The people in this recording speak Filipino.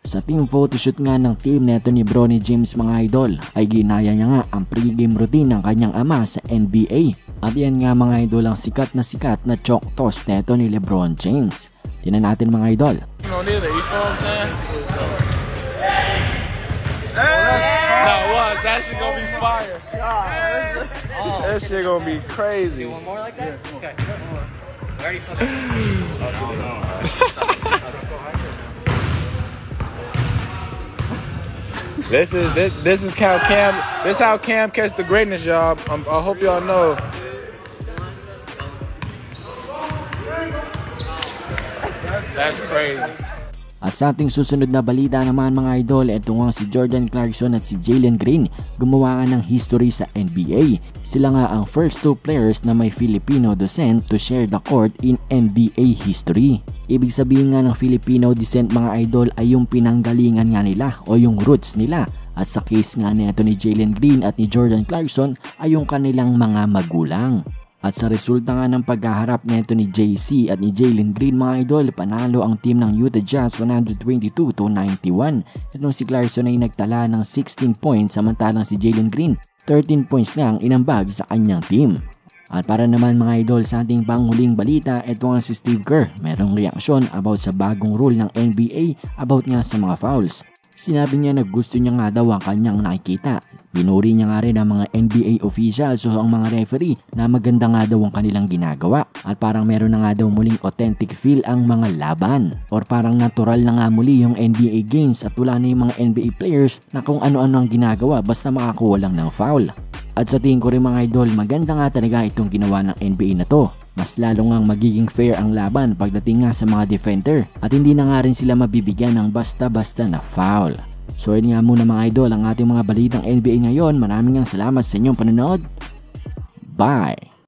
Sa team photoshoot nga ng team neto ni Bronny James mga idol ay ginaya niya nga ang pregame routine ng kanyang ama sa NBA. At yan nga mga idol ang sikat na sikat na chalk toss neto ni Lebron James. Tinan natin mga idol. on either. You feel what I'm saying? No, what? That shit gonna be fire. That shit gonna be crazy. One more like that? Okay. We already flipped. This is this, this is how Cam this how Cam catch the greatness, y'all. Um, I hope y'all know. That's crazy. At sa ating susunod na balita naman mga idol, ito nga si Jordan Clarkson at si Jalen Green gumawa ng history sa NBA. Sila nga ang first two players na may Filipino descent to share the court in NBA history. Ibig sabihin nga ng Filipino descent mga idol ay yung pinanggalingan nga nila o yung roots nila. At sa case nga nito ni Jalen Green at ni Jordan Clarkson ay yung kanilang mga magulang. At sa resulta nga ng paghaharap nito ni JC at ni Jalen Green mga idol, panalo ang team ng Utah Jazz 122 to 91. At nung si Clarkson ay nagtala ng 16 points samantalang si Jalen Green 13 points nga ang inambag sa kanyang team. At para naman mga idol sa ating panghuling balita, ito nga si Steve Kerr. Merong reaksyon about sa bagong rule ng NBA about nga sa mga fouls. Sinabi niya na gusto niya nga daw ang kanyang nakikita. Binuri niya nga rin ang mga NBA officials o ang mga referee na maganda nga daw ang kanilang ginagawa. At parang meron na nga daw muling authentic feel ang mga laban. Or parang natural na nga muli yung NBA games at wala na yung mga NBA players na kung ano-ano ang ginagawa basta makakuha lang ng foul. At sa tingin ko rin mga idol, maganda nga talaga itong ginawa ng NBA na to. Mas lalo ngang magiging fair ang laban pagdating nga sa mga defender at hindi na nga rin sila mabibigyan ng basta-basta na foul. So yun nga muna mga idol ang ating mga balitang NBA ngayon. Maraming nga salamat sa inyong panonood. Bye!